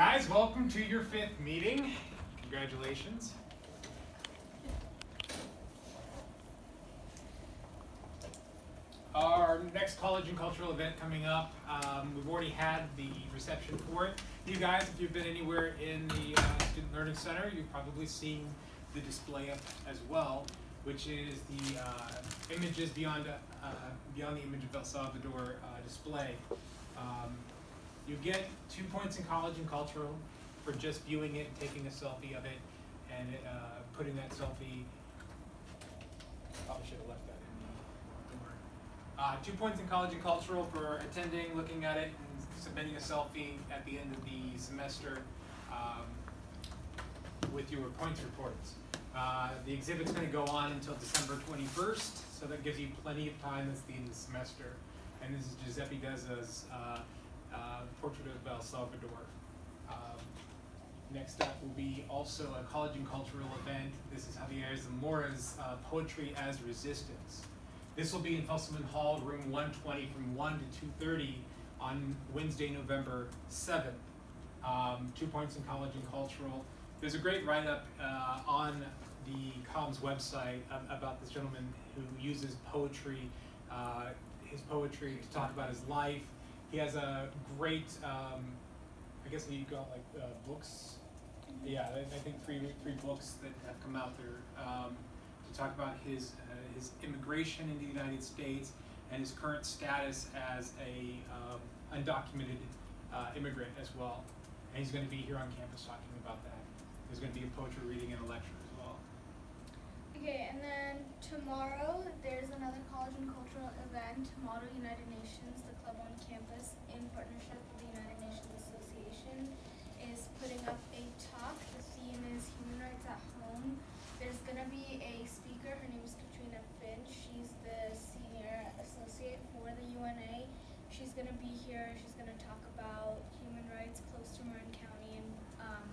Guys, welcome to your fifth meeting. Congratulations. Our next college and cultural event coming up, um, we've already had the reception for it. You guys, if you've been anywhere in the uh, Student Learning Center, you've probably seen the display up as well, which is the uh, images beyond, uh, beyond the image of El Salvador uh, display. Um, you get two points in college and cultural for just viewing it, and taking a selfie of it, and uh, putting that selfie. Probably should have left that in the door. Uh, two points in college and cultural for attending, looking at it, and submitting a selfie at the end of the semester um, with your points reports. Uh, the exhibit's going to go on until December 21st, so that gives you plenty of time. That's the end of the semester. And this is Giuseppe Deza's uh, portrait of El Salvador. Um, next up will be also a college and cultural event. This is Javier Zamora's uh, Poetry as Resistance. This will be in Fusselman Hall, room 120, from 1 to 2.30 on Wednesday, November 7th. Um, two points in college and cultural. There's a great write-up uh, on the Comms website about this gentleman who uses poetry, uh, his poetry to talk about his life, he has a great, um, I guess you got like uh, books. Yeah, I, think three three books that have come out there um, to talk about his uh, his immigration into the United States and his current status as a um, undocumented uh, immigrant as well. And he's going to be here on campus talking about that. There's going to be a poetry reading and a lecture. Okay, and then tomorrow there's another college and cultural event, Model United Nations, the club on campus in partnership with the United Nations Association is putting up a talk. The theme is Human Rights at Home. There's gonna be a speaker, her name is Katrina Finch. She's the senior associate for the UNA. She's gonna be here, she's gonna talk about human rights close to Marin County and um,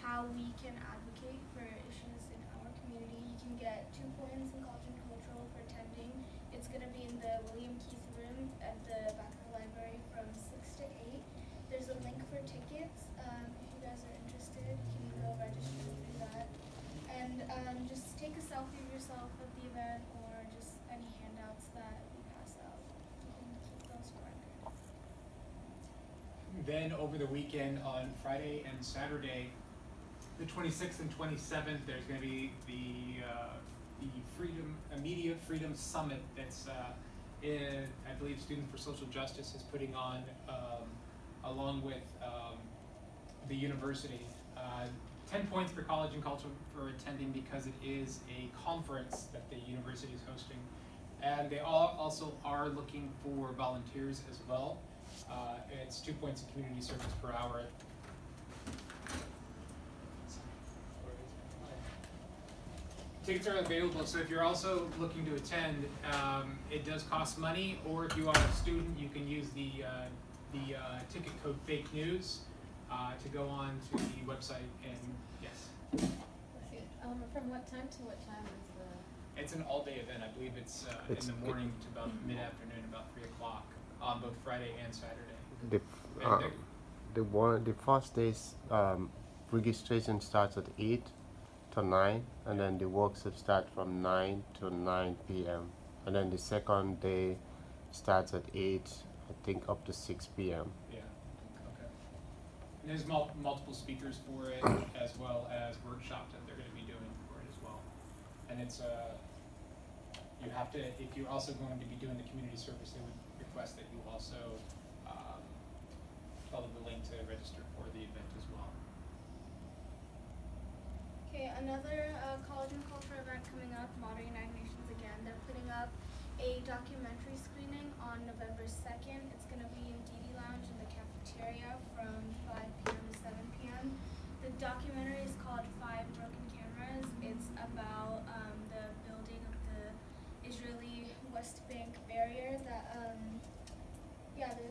how we can advocate for issues in our community. You can get two points in culture and cultural for attending. It's gonna be in the William Keith room at the back of the library from six to eight. There's a link for tickets. Um, if you guys are interested, you can go register through that. And um, just take a selfie of yourself at the event or just any handouts that we pass out. You can keep those for. Then over the weekend on Friday and Saturday, the 26th and 27th, there's going to be the uh, the Freedom Immediate Freedom Summit that's uh, in, I believe Student for Social Justice is putting on um, along with um, the university. Uh, 10 points for college and culture for attending because it is a conference that the university is hosting. And they all also are looking for volunteers as well. Uh, it's two points of community service per hour Tickets are available, so if you're also looking to attend, um, it does cost money, or if you are a student, you can use the, uh, the uh, ticket code fake news uh, to go on to the website and, yes. Um, from what time to what time is the? It's an all-day event, I believe it's uh, in the morning to about mid-afternoon, about three o'clock, on both Friday and Saturday. The, And uh, they're- the one, the first day's um, registration starts at eight to nine, and then the workshop start from nine to nine p.m. And then the second day starts at eight, I think up to six p.m. There's mul- multiple speakers for it, as well as workshops that they're gonna be doing for it as well. And it's, uh, you have to, if you're also going to be doing the community service, they would request that you also, um, the link to register for the event as well. Okay, another uh, college and culture event coming up, Model United Nations again. They're putting up a documentary screening on November 2nd. It's going to be in Didi Lounge in the cafeteria from 5 p.m. to 7 p.m. The documentary is called Five Broken Cameras. It's about um, the building of the Israeli West Bank barrier that, um, yeah, the,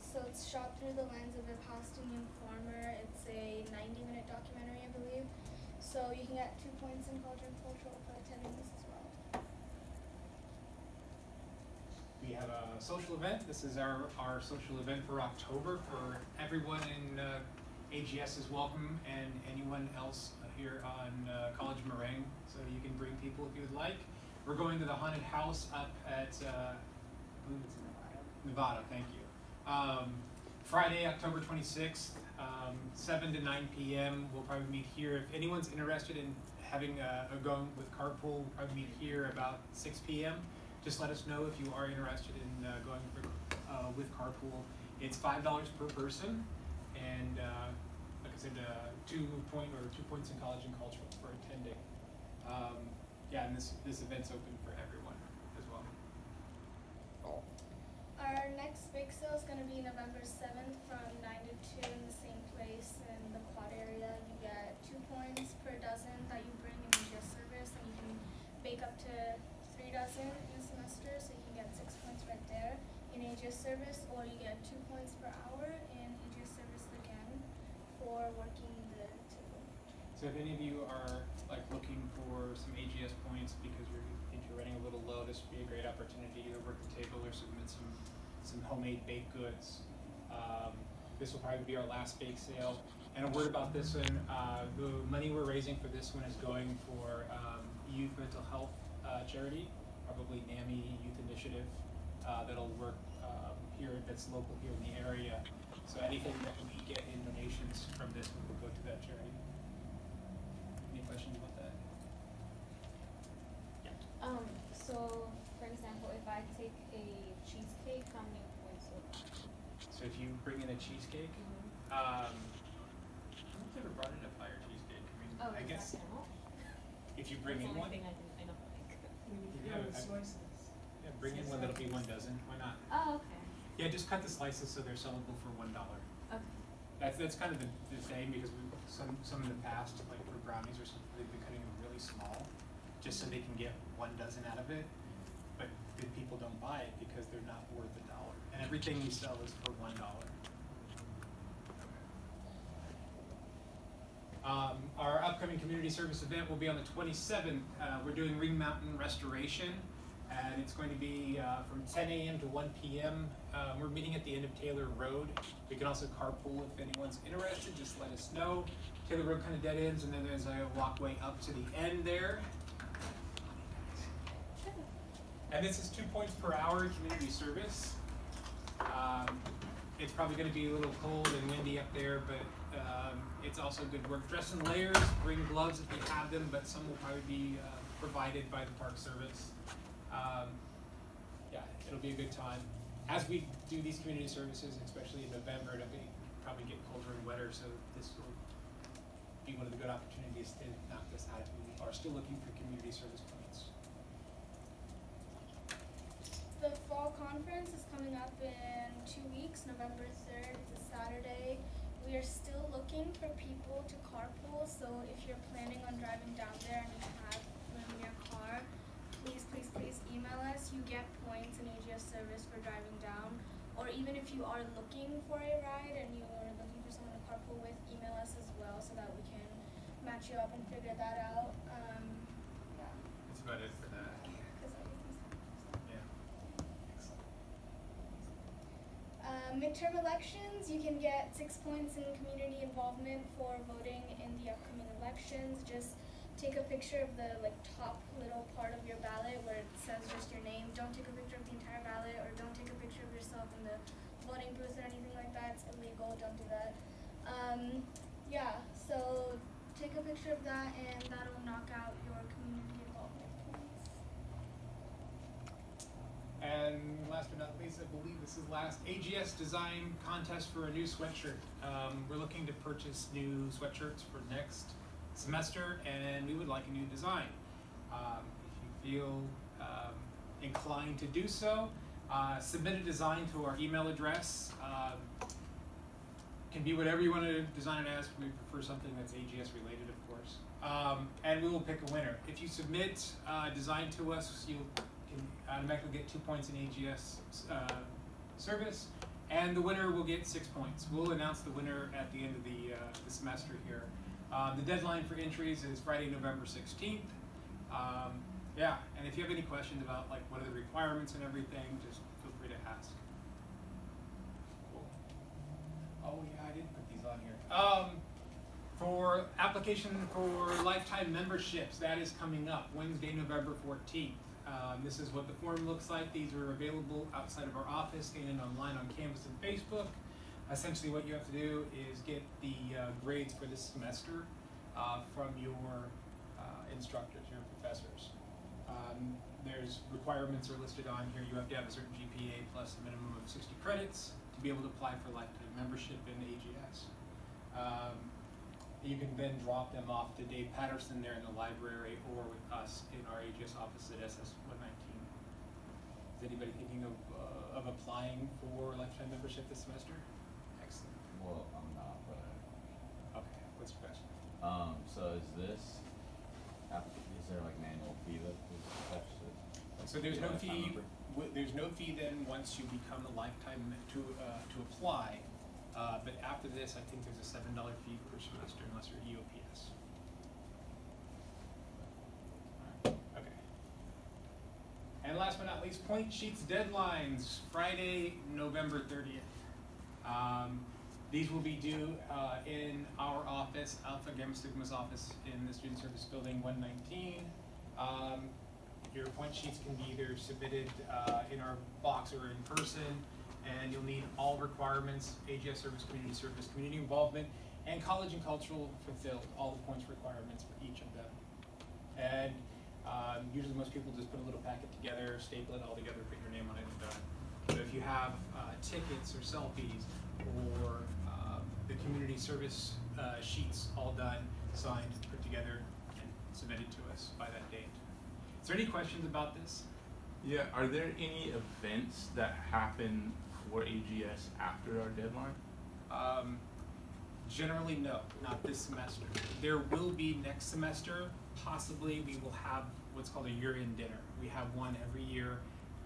so it's shot through the lens of a Palestinian farmer. It's a 90 minute documentary, I believe. So you can get two points in culture and cultural for attending this as well. We have a social event. This is our, our social event for October for everyone in uh, AGS is welcome and anyone else here on uh, College of Marin, so you can bring people if you would like. We're going to the haunted house up at, uh, Novato, thank you. Um, Friday, October twenty-sixth, um, seven to nine PM, we'll probably meet here. If anyone's interested in having a, a going with carpool, we'll probably meet here about six PM. Just let us know if you are interested in, uh, going for, uh, with carpool. It's five dollars per person, and, uh, like I said, uh, two point, or two points in college and cultural for attending. Um, yeah, and this, this event's open for everyone as well. Our next bake sale is gonna be November seventh from nine to two in the same place in the quad area. You get two points per dozen that you bring in your service, and you can bake up to three dozen in a semester, so you can get six points right there in AGS service, or you get two points per hour for working the table. So if any of you are like looking for some AGS points because you're, think you're running a little low, this would be a great opportunity to either work the table or submit some, some homemade baked goods. Um, this will probably be our last bake sale. And a word about this one, uh, the money we're raising for this one is going for, um, youth mental health, uh, charity, probably NAMI Youth Initiative, uh, that'll work, um, here, that's local here in the area. So anything that we get in donations from this one will go to that charity. Any questions about that? Um, so, for example, if I take a cheesecake, how many points would that? So if you bring in a cheesecake, Mm-hmm. um, I don't know if they ever brought in a fire cheesecake. I mean, Oh, I guess if you bring That's in the one, only thing I can, I don't think. Yeah, I- yeah, bring in one that'll be one dozen. Why not? Oh, okay, Yeah, just cut the slices so they're sellable for one dollar. okay. That's that's kind of the, the thing because we some some in the past like for brownies or something they've been cutting them really small, just so they can get one dozen out of it. But then people don't buy it because they're not worth a dollar, and everything we sell is for one dollar. Um, our upcoming community service event will be on the twenty-seventh. Uh, we're doing Ring Mountain Restoration, and it's going to be, uh, from ten AM to one PM. Um, we're meeting at the end of Taylor Road. We can also carpool if anyone's interested, just let us know. Taylor Road kind of dead ends, and then there's a walkway up to the end there. And this is two points per hour community service. Um, it's probably gonna be a little cold and windy up there, but, um, it's also good work. Dress in layers, bring gloves if you have them, but some will probably be, uh, provided by the Park Service. Um, yeah, it'll be a good time. As we do these community services, especially in November, it'll be, probably get colder and wetter, so this will be one of the good opportunities to knock this out we are still looking for community service points. The fall conference is coming up in two weeks, November third, it's a Saturday. We are still looking for people to carpool, so if you're planning on driving down there and you have room in your car, please, please, us. You get points in AGS service for driving down. Or even if you are looking for a ride and you are looking for someone to carpool with, email us as well so that we can match you up and figure that out. Um, yeah, That's about it for that. 'cause everything's Yeah. Excellent. Uh, midterm elections, you can get six points in community involvement for voting in the upcoming elections. Just take a picture of the like top little part of your ballot where it says just your name. Don't take a picture of the entire ballot or don't take a picture of yourself in the voting booth or anything like that. It's illegal. Don't do that. Um, yeah, so take a picture of that and that'll knock out your community involvement. And last but not least, I believe this is last AGS design contest for a new sweatshirt. Um, we're looking to purchase new sweatshirts for next semester, and we would like a new design. Um, if you feel um, inclined to do so, uh, submit a design to our email address. Um, can be whatever you want to design it as. We prefer something that's AGS related, of course. Um, and we will pick a winner. If you submit uh, a design to us, you can automatically get two points in AGS uh, service, and the winner will get six points. We'll announce the winner at the end of the, uh, the semester here. Uh, the deadline for entries is Friday, November 16th. Um, yeah, and if you have any questions about like what are the requirements and everything, just feel free to ask. Cool. Oh yeah, I didn't put these on here. Um, for application for lifetime memberships, that is coming up Wednesday, November fourteenth. Um, this is what the form looks like. These are available outside of our office and online on Canvas and Facebook. Essentially, what you have to do is get the uh, grades for this semester uh, from your uh, instructors, your professors. Um, there's requirements are listed on here. You have to have a certain GPA plus a minimum of 60 credits to be able to apply for lifetime membership in the AGS. Um, you can then drop them off to Dave Patterson there in the library or with us in our AGS office at SS 119. Is anybody thinking of, uh, of applying for lifetime membership this semester? Excellent. Well, I'm not, but Okay, what's your question? um, so is this? Is there like an annual fee that is attached to? it? So there's no lifetime fee, member? w- there's no fee then once you become a lifetime me- to, uh, to apply. Uh, but after this, I think there's a seven dollar fee per semester unless you're EOPS. Alright. Okay. And last but not least, point sheets deadlines, Friday, November thirtieth. Um, these will be due, uh, in our office, Alpha Gamma Sigma's office in the Student Service Building one nineteen. Um, your point sheets can be either submitted, uh, in our box or in person, and you'll need all requirements, AGS service, community service, community involvement, and college and cultural fulfilled, all the points requirements for each of them. And um, usually most people just put a little packet together, staple it all together, put your name on it and done. But if you have uh, tickets or selfies or the community service uh, sheets all done, signed, put together, and submitted to us by that date. Is there any questions about this? Yeah, are there any events that happen for AGS after our deadline? Um, generally, no, not this semester. There will be next semester, possibly, we will have what's called a year-end dinner. We have one every year,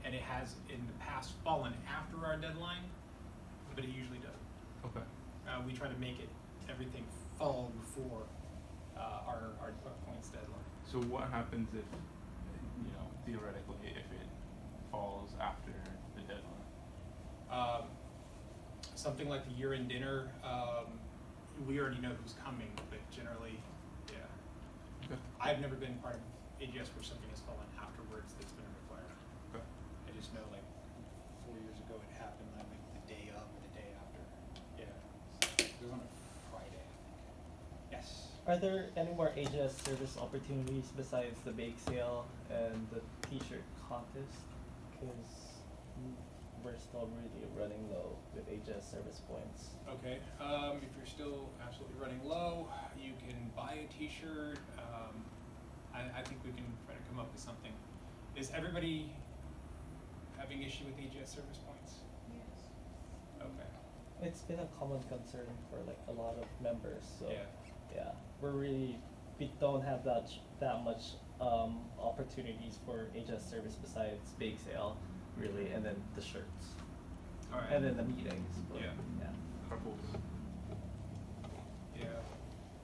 and it has in the past fallen after our deadline, but it usually doesn't. Okay. Uh, we try to make it, everything fall before, uh, our, our points deadline. So what happens if, you know, theoretically, if it falls after the deadline? Um, something like the year-end dinner, um, we already know who's coming, but generally, yeah. Okay. I've never been part of AGS where something has fallen afterwards that's been a requirement. Okay. I just know like four years ago it happened, like the day of or the day after. On a Friday, I think. Yes. Are there any more AGS service opportunities besides the bake sale and the t-shirt contest? Because we're still really running low with AGS service points. Okay, um, if you're still absolutely running low, you can buy a t-shirt, um, I, I think we can try to come up with something. Is everybody having issue with AGS service points? Yes. Okay, It's been a common concern for like a lot of members, so yeah, yeah, we're really we don't have that ch- that much um, opportunities for AGS service besides bake sale, really, and then the shirts, alright. and then the meetings. But, Yeah. yeah. Carpools. Yeah,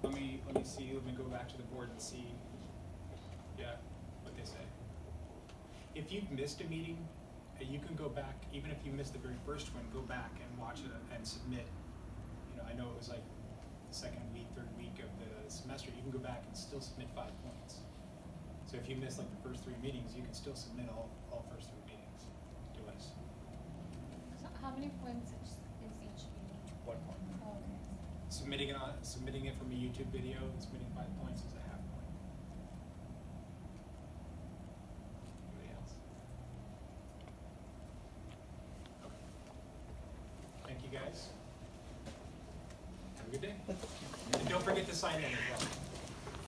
let me, let me see, let me go back to the board and see, yeah, what they say. If you've missed a meeting, you can go back, even if you missed the very first one, go back and watch it and submit. You know, I know it was like the second week, third week of the semester, you can go back and still submit five points. So if you missed like the first three meetings, you can still submit all, all first three meetings to us. So how many points is, is each meeting? One point. Oh, okay. Submitting it on, submitting it from a YouTube video and submitting five points is a half point. Anybody else? Okay. Thank you guys. Have a good day. And don't forget to sign in as well.